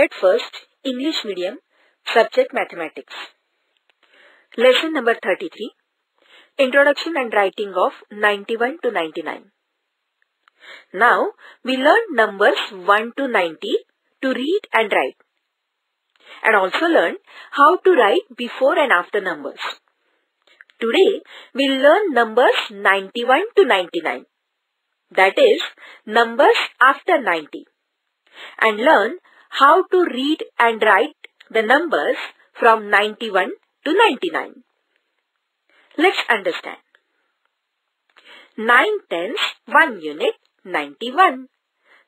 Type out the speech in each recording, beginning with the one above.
Standard First English Medium Subject Mathematics. Lesson number 33 Introduction and Writing of 91 to 99 Now we learn numbers 1 to 90 to read and write. And also learn how to write before and after numbers. Today we learn numbers 91 to 99 that is numbers after 90 and learn how to read and write the numbers from 91 to 99. Let's understand. 9 tenths 1 unit 91.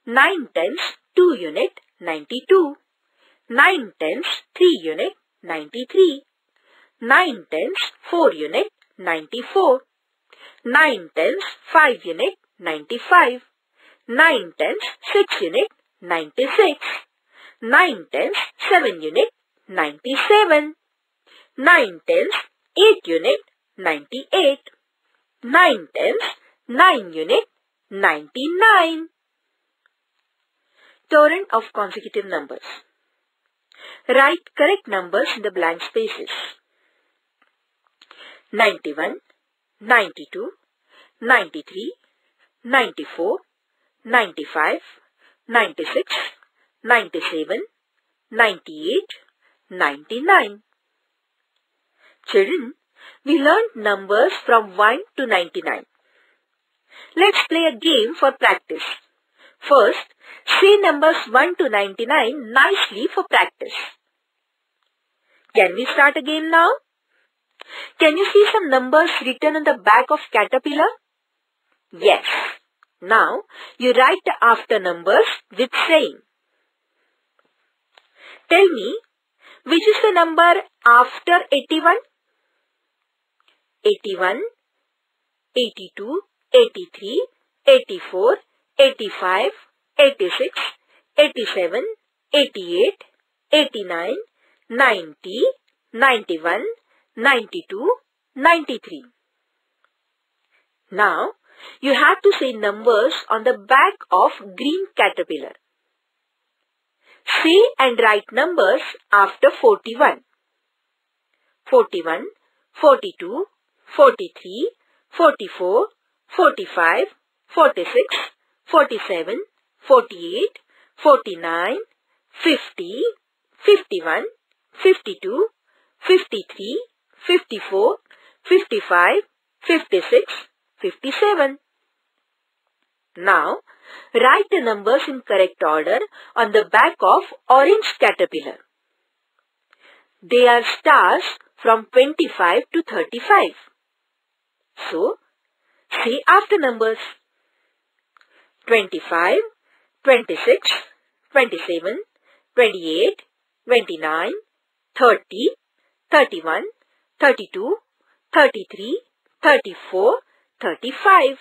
9 tenths 2 unit 92. 9 tenths 3 unit 93. 9 tenths 4 unit 94. 9 tenths 5 unit 95. 9 tenths 6 unit 96. 9 tenths 7 unit 97. 9 tenths 8 unit 98. 9 tenths 9 unit 99. Torrent of consecutive numbers. Write correct numbers in the blank spaces. 91, 92, 93, 94, 95, 96, 97, 98, 99. Children, we learned numbers from 1 to 99. Let's play a game for practice. First, say numbers 1 to 99 nicely for practice. Can we start a game now? Can you see some numbers written on the back of caterpillar? Yes. Now, you write after numbers with saying. Tell me, which is the number after 81? 81, 82, 83, 84, 85, 86, 87, 88, 89, 90, 91, 92, 93. Now, you have to say numbers on the back of green caterpillar. Say and write numbers after 41. 41, 42, 43, 44, 45, 46, 47, 48, 49, 50, 51, 52, 53, 54, 55, 56, 57. Now, write the numbers in correct order on the back of orange caterpillar. They are stars from 25 to 35. So, say after numbers 25, 26, 27, 28, 29, 30, 31, 32, 33, 34, 35.